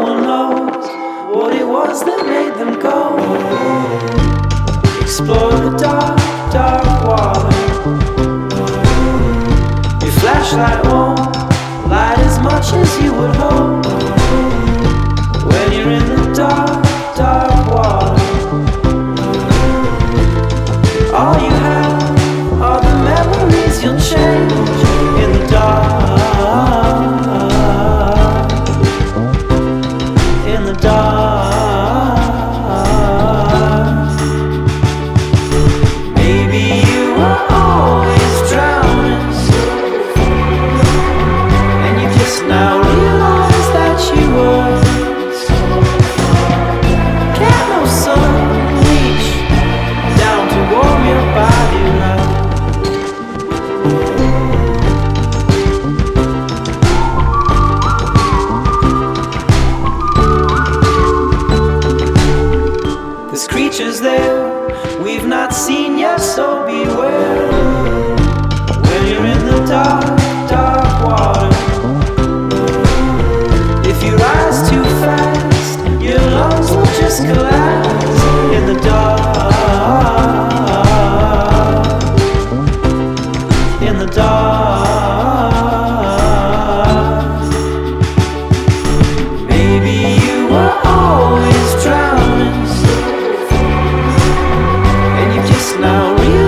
one knows what it was that made them go. Explore the dark. There we've not seen yet, so beware. When you're in the dark, dark water, if you rise too fast, your lungs will just collapse in the dark. In the dark. Now